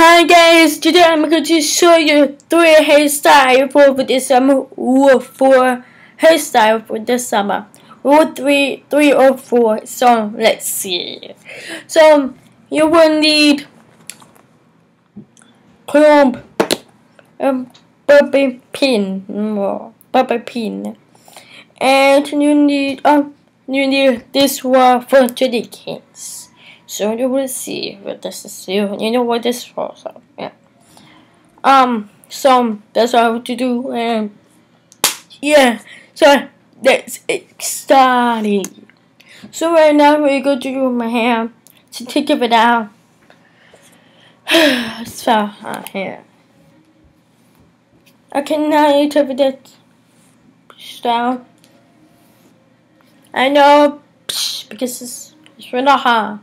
Hi guys, today I'm going to show you three hairstyles for this summer or four hairstyle for this summer. Or three, three or four. So let's see. So you will need comb, a bobby pin, more bobby pin, and you need um you need this one for kids. So you will see what this is. You, you know what this is for. So yeah. Um. So that's what I have to do. And yeah. So let's starting. So right now we're going to do my hair to take it out. It's so uh, here. Now you take it down. I know because it's, it's really hard.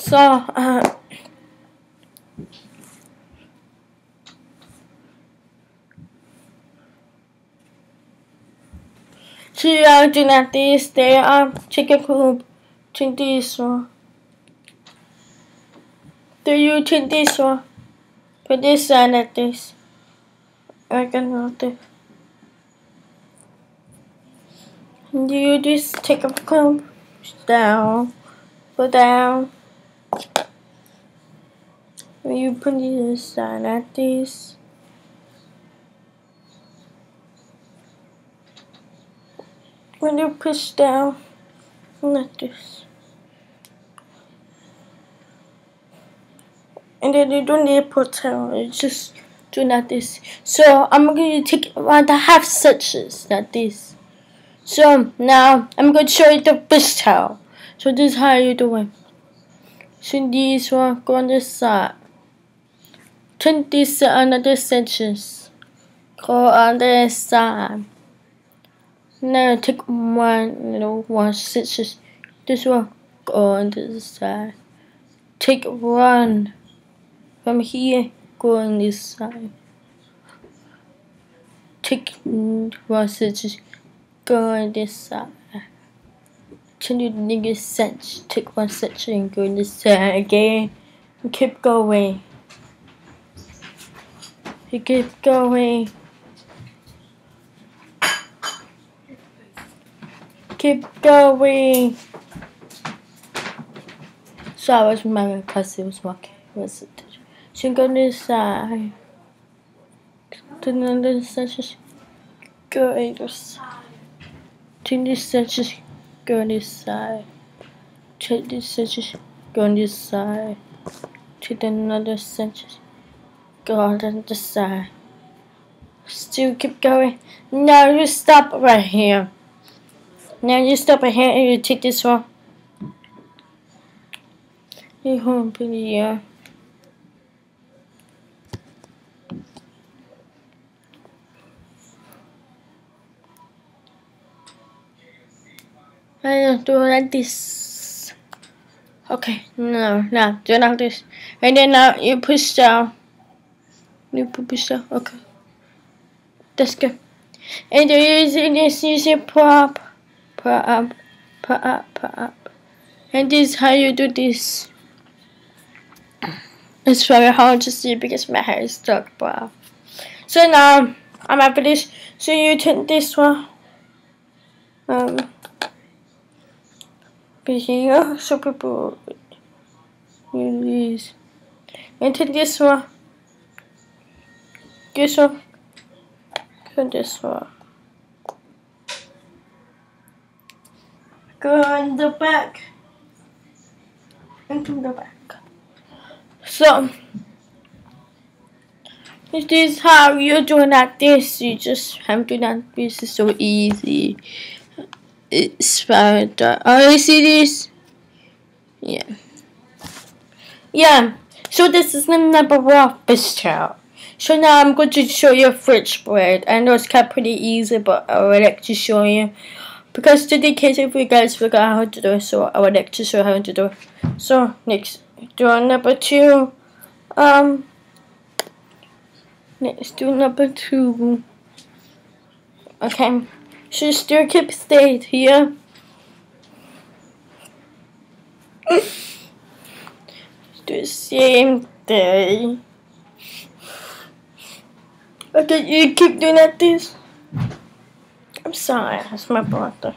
So, uh, so you're doing at this, they are chicken coop to this one. Do you to this one? Put this side at this. I can not this. Do you just take a comb down, go down. When you put this side like this, when you push down like this, and then you don't need to put just do like this. So I'm going to take around the half sections like this. So now I'm going to show you the fish tail. So this is how you do it. Side. Turn this another sections. Go on this side. Now take one little one section. This one go on this side. Take one from here. Go on this side. Take one section. Go on this side continue the nigga sense. Take one section and go in the side again. And keep going. You keep going. Keep going. So I was my cousin was walking. Was it? She go to the side. To another section. Go in the side. To this section go on this side. Take this section, go on this side. Check another section, go on the side. Still keep going. Now you stop right here. Now you stop right here and you take this one. You hold it here. I do like this. Okay, no, now do like this. And then now you push down. You push down, okay. That's good. And you're using this, your prop, prop prop prop. And this is how you do this. It's very hard to see because my hair is stuck, bro. So now, I'm after this. So you turn this one. Um, here so people these. And take this one. This one. And this one. Go in the back. Into the back. So this is how you do that this. You just have to do that this is so easy it's about oh you see this? Yeah. Yeah. So this is the number one fish tail. So now I'm going to show you a French braid. I know it's kind of pretty easy but I would like to show you. Because in case if you guys forgot how to do it so I would like to show how to do it. So next do number two. Um let's do number two. Okay she still keep stayed here. the same day. Okay, you keep doing like this. I'm sorry, that's my brother.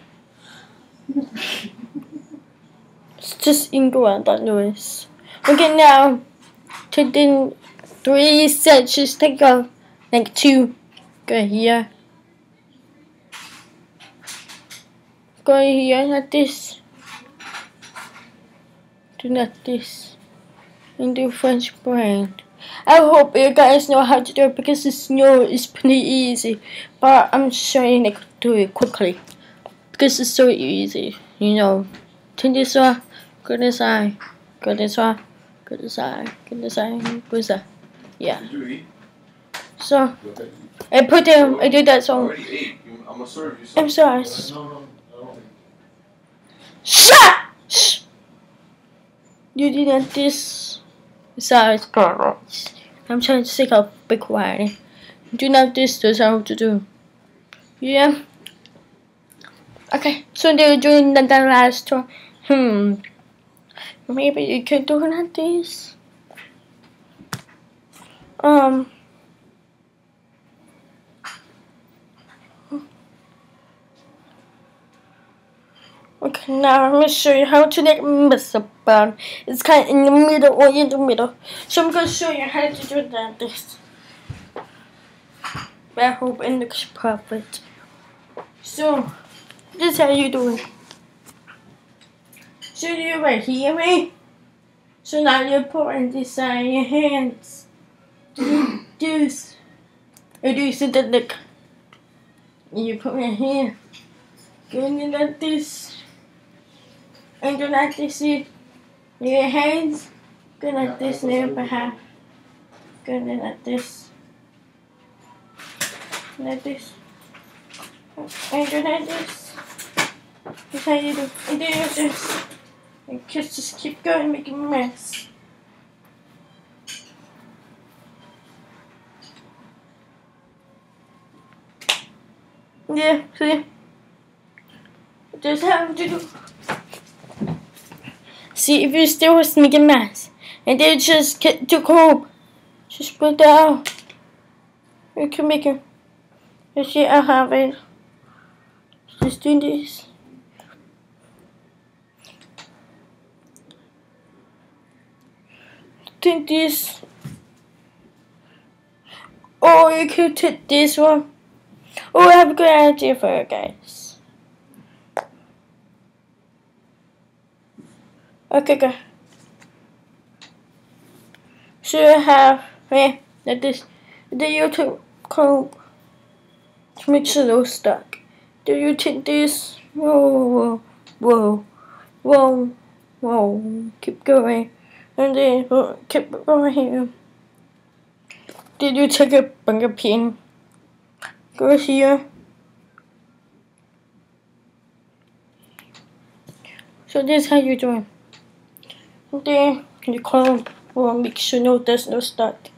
it's just ignore that noise. Okay, now to the three sections. Take off like two. Go here. Go here like this. Do like this. And do French braid. I hope you guys know how to do it because the snow is pretty easy. But I'm showing you to do it quickly. Because it's so easy. You know. Turn this way. Go this side. Go this way. Go this side. Go this side. Go this side. Yeah. So, I put them, I did that song. I'm sorry. Shut! You didn't this. Besides, I'm trying to take a big quiet. Do not this, that's how to do. Yeah. Okay, so they're doing the, the last one. Hmm. Maybe you can do like this. Um. Okay, now I'm going to show you how to make messy bun. It's kind of in the middle or in the middle. So I'm going to show you how to do that. This. I hope it looks perfect. So, this is how you do it. So you right here, me. So now you're putting this on your hands. Do something like you put your hand. Going like this and do like this with your hands. Go like this near behind. Go like this. Like this. And do like this. That's how you do. And do this. And just, just keep going, making a mess. Yeah, see? Just have to do. See if you still was making mess. And then just get to home. Just put that out. You can make it. You see, I have it. Just do this. Take this. Or you could take this one. Oh, I have a good idea for you guys. Okay, go. So I have yeah, like this the YouTube code to make sure those stuck. Do you take this? Whoa, whoa, whoa, whoa, whoa. keep going. And then keep going. Did you take a finger pin? Go here. So this is how you doing. Then you can well, make sure no there's no start.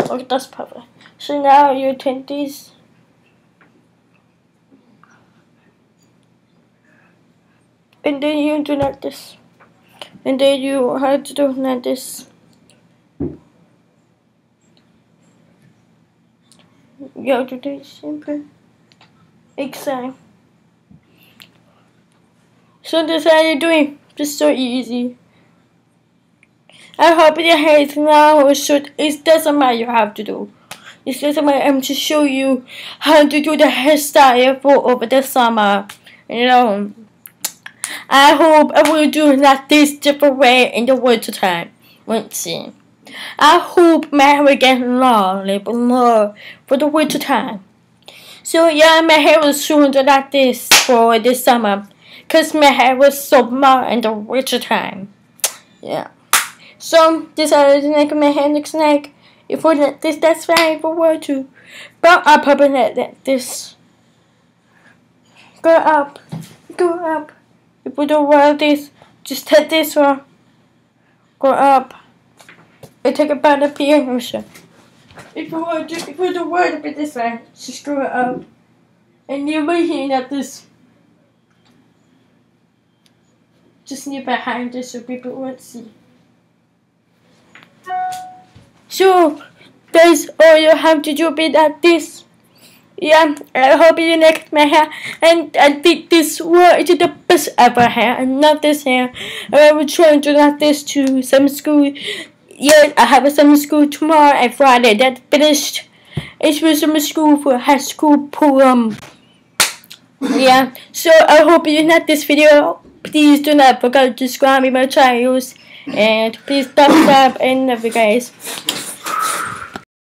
Okay, that's perfect. So now you take this. And then you do like this. And then you have to do like this. You have to do it simple. Exam. So this how you're doing. Just so easy. I hope your hair is long or short. It doesn't matter you have to do. It doesn't matter. I'm to show you how to do the hairstyle for over the summer. You know. I hope I will do like this different way in the winter time. Let's see. I hope my hair will get long, little more for the winter time. So yeah, my hair was short like this for this summer. Cause my hair was so long in the winter time. Yeah. So decided to make my hair look like if we let this that's fine we were to. But I'll probably let that this go up. Go up. If we don't want this, just take this one. Go up. And take it back up here. If we want to if we don't want to be this way, just go up. And you'll be hearing at this just near behind it so people won't see. So that's all you have to do with that this. Yeah, I hope you like my hair and I think this was the best ever hair. I love this hair. I will try to do this to some school. Yeah, I have a summer school tomorrow and Friday. That finished. It was summer school for high school program. Yeah, so I hope you like this video. Please do not forget to subscribe to my channels and please thumbs up and love you guys.